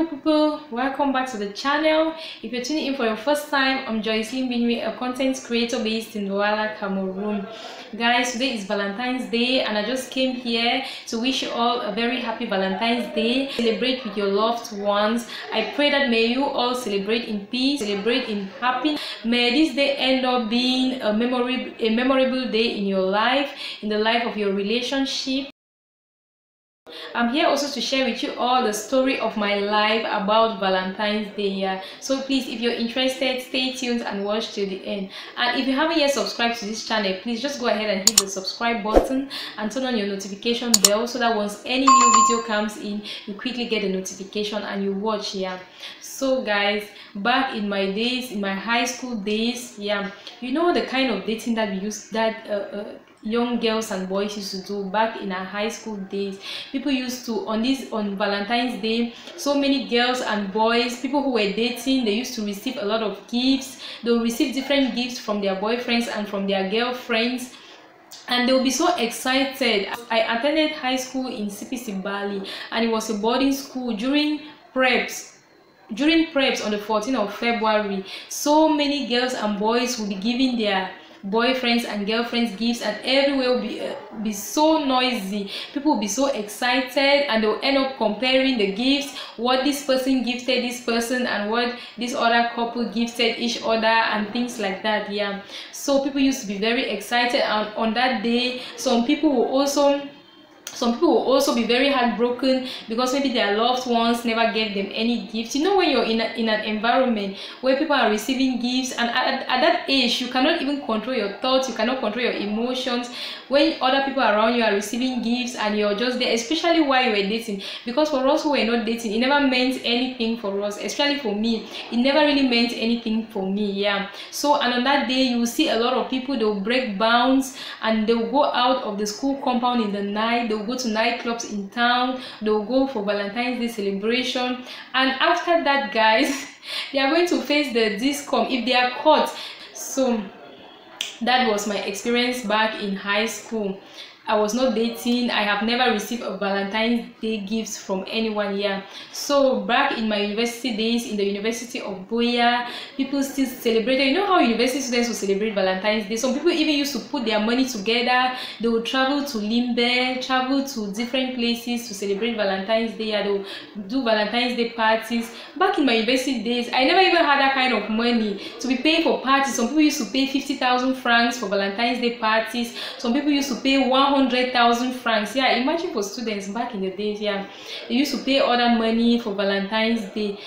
Beautiful people, welcome back to the channel. If you're tuning in for your first time, I'm Jocelyn Binwi, a content creator based in Douala, Cameroon. Guys, today is Valentine's Day and I just came here to wish you all a very happy Valentine's Day. Celebrate with your loved ones. I pray that may you all celebrate in peace, celebrate in happiness. May this day end up being a memorable, a memorable day in your life, in the life of your relationship. I'm here also to share with you all the story of my life about Valentine's Day. Yeah. So please, if you're interested, stay tuned and watch till the end. And if you haven't yet subscribed to this channel, please just go ahead and hit the subscribe button and turn on your notification bell so that once any new video comes in, you quickly get the notification and you watch. Yeah. So guys, back in my days, in my high school days, yeah, you know the kind of dating that we used that. Uh, uh, young girls and boys used to do back in our high school days. People used to on this on valentine's day so many girls and boys people who were dating they used to receive a lot of gifts. They'll receive different gifts from their boyfriends and from their girlfriends. And they'll be so excited. I attended high school in cpc bali and it was a boarding school during preps during preps on the 14th of february. So many girls and boys will be giving their boyfriends and girlfriends gifts and everywhere will be uh, be so noisy. People will be so excited and they'll end up comparing the gifts what this person gifted this person and what this other couple gifted each other and things like that yeah. So people used to be very excited and on that day some people will also some people will also be very heartbroken because maybe their loved ones never gave them any gifts. You know when you're in, a, in an environment where people are receiving gifts and at, at that age you cannot even control your thoughts you cannot control your emotions. When other people around you are receiving gifts and you're just there especially while you were dating because for us who were not dating it never meant anything for us especially for me. It never really meant anything for me yeah. So and on that day you will see a lot of people they'll break bounds and they'll go out of the school compound in the night they'll go to nightclubs in town they'll go for valentine's day celebration and after that guys they are going to face the discom if they are caught. So that was my experience back in high school I was not dating. I have never received a Valentine's Day gift from anyone here. So back in my university days in the University of Buea, people still celebrated. You know how university students will celebrate Valentine's Day? Some people even used to put their money together. They would travel to Limbe, travel to different places to celebrate Valentine's Day. They would do Valentine's Day parties. Back in my university days, I never even had that kind of money to be paying for parties. Some people used to pay 50,000 francs for Valentine's Day parties. Some people used to pay one 100,000 francs. Yeah, imagine for students back in the days, yeah, they used to pay all that money for Valentine's Day.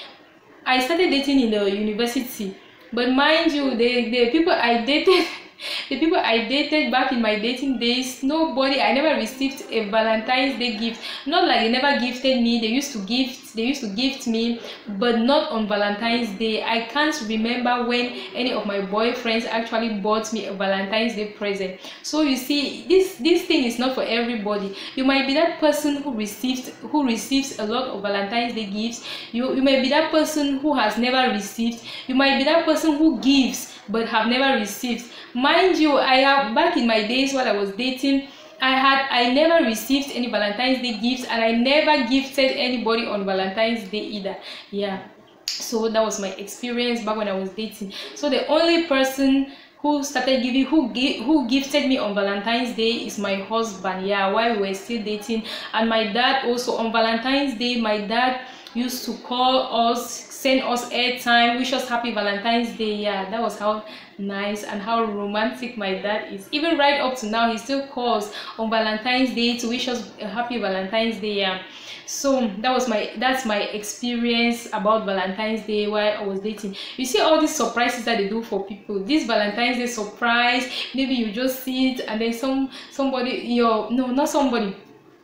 I started dating in the university, but mind you, the, the people I dated. the people I dated back in my dating days, nobody, I never received a Valentine's Day gift. Not like they never gifted me, they used to give they used to gift me but not on valentine's day. I can't remember when any of my boyfriends actually bought me a valentine's day present. So you see this this thing is not for everybody. You might be that person who received who receives a lot of valentine's day gifts. You you may be that person who has never received. You might be that person who gives but have never received. Mind you i have back in my days while i was dating i had i never received any valentine's day gifts and i never gifted anybody on valentine's day either. Yeah. So that was my experience back when i was dating. So the only person who started giving who gave who gifted me on valentine's day is my husband. Yeah while we were still dating. And my dad also on valentine's day my dad used to call us send us airtime wish us happy valentine's day. Yeah that was how nice and how romantic my dad is. Even right up to now he still calls on valentine's day to wish us a happy valentine's day. Yeah. So that was my that's my experience about valentine's day while i was dating. You see all these surprises that they do for people. This valentine's day surprise maybe you just see it and then some somebody your no not somebody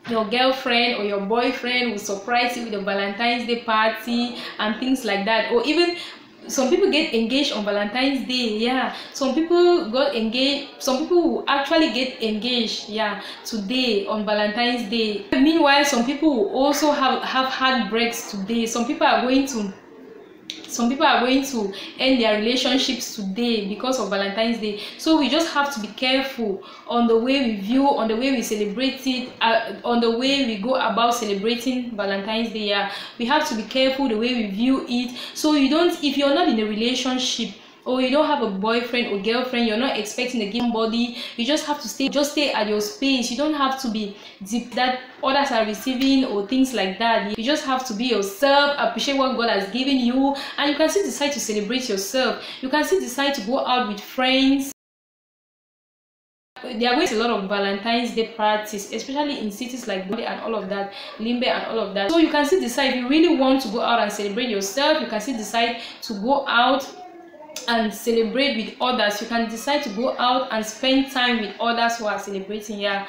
your girlfriend or your boyfriend will surprise you with a valentine's day party and things like that. Or even some people get engaged on valentine's day yeah. Some people got engaged some people will actually get engaged yeah today on valentine's day. Meanwhile some people also have have had breaks today. Some people are going to some people are going to end their relationships today because of valentine's day. So we just have to be careful on the way we view on the way we celebrate it uh, on the way we go about celebrating valentine's day yeah. We have to be careful the way we view it. So you don't if you're not in a relationship or you don't have a boyfriend or girlfriend you're not expecting a given body. You just have to stay just stay at your space. You don't have to be deep that others are receiving or things like that. You just have to be yourself appreciate what god has given you and you can still decide to celebrate yourself. You can still decide to go out with friends. There are going to a lot of Valentine's Day parties, especially in cities like Bode and all of that, Limbe and all of that. So you can still decide if you really want to go out and celebrate yourself. You can still decide to go out and celebrate with others. You can decide to go out and spend time with others who are celebrating yeah.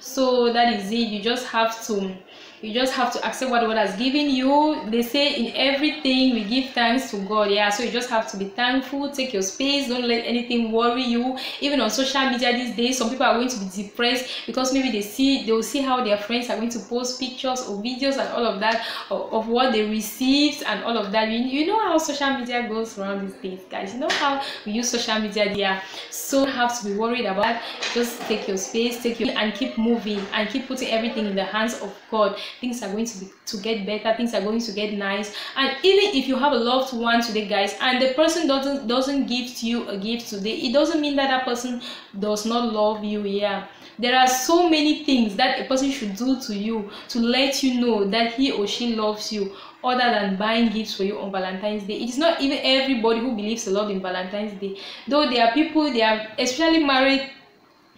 So that is it. You just have to you just have to accept what God has given you. They say in everything we give thanks to God. Yeah, so you just have to be thankful, take your space, don't let anything worry you. Even on social media these days, some people are going to be depressed because maybe they see they will see how their friends are going to post pictures or videos and all of that of, of what they received and all of that. You, you know how social media goes around these days, guys. You know how we use social media there. So you have to be worried about just take your space, take your and keep moving and keep putting everything in the hands of God things are going to be to get better things are going to get nice. And even if you have a loved one today guys and the person doesn't doesn't give you a gift today it doesn't mean that that person does not love you yeah. There are so many things that a person should do to you to let you know that he or she loves you other than buying gifts for you on valentine's day. It is not even everybody who believes a lot in valentine's day. Though there are people they are especially married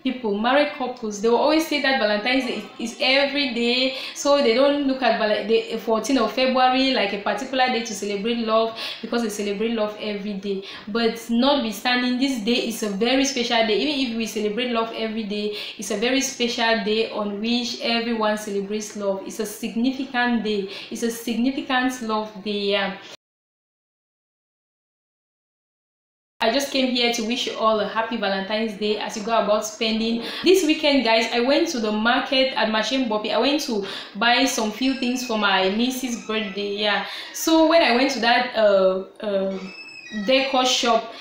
people married couples they will always say that valentine's day is, every day. So they don't look at the 14th of february like a particular day to celebrate love because they celebrate love every day. But notwithstanding this day is a very special day. Even if we celebrate love every day it's a very special day on which everyone celebrates love. It's a significant day. It's a significant love day yeah I just came here to wish you all a happy Valentine's Day as you go about spending. This weekend, guys, I went to the market at Marché Mboppi. I went to buy some few things for my niece's birthday. Yeah. So when I went to that uh, uh, decor shop,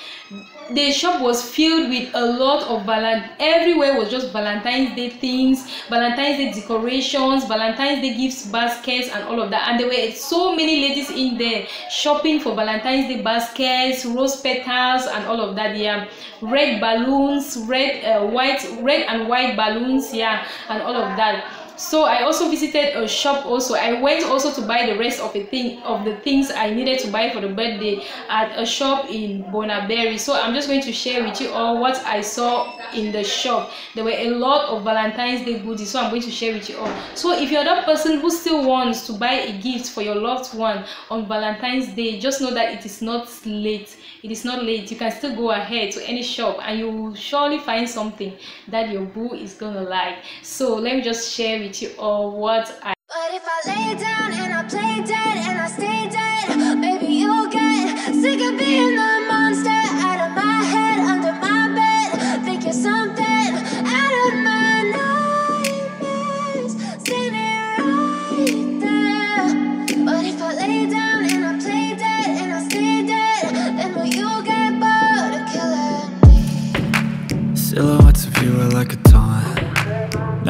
the shop was filled with a lot of valent everywhere was just valentine's day things valentine's day decorations valentine's day gifts baskets and all of that. And there were so many ladies in there shopping for valentine's day baskets rose petals and all of that yeah. Red balloons red uh, white red and white balloons yeah and all of that so i also visited a shop also. I went also to buy the rest of the thing of the things i needed to buy for the birthday at a shop in Bonaberi. So i'm just going to share with you all what i saw in the shop. There were a lot of valentine's day goodies so i'm going to share with you all. So if you're that person who still wants to buy a gift for your loved one on valentine's day just know that it is not late. It is not late. You can still go ahead to any shop and you will surely find something that your boo is gonna like. So let me just share you all what i